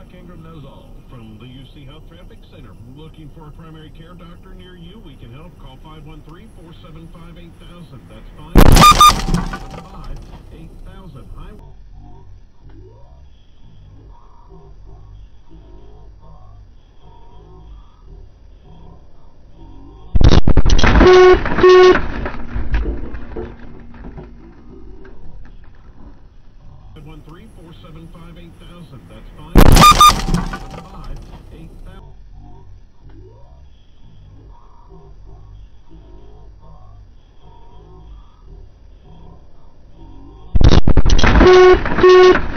Chuck Ingram knows all from the UC Health Traffic Center. Looking for a primary care doctor near you? We can help. Call 513-475-8000. That's 575-8000. I Five one three four seven five eight thousand. That's fine. Beep, beep.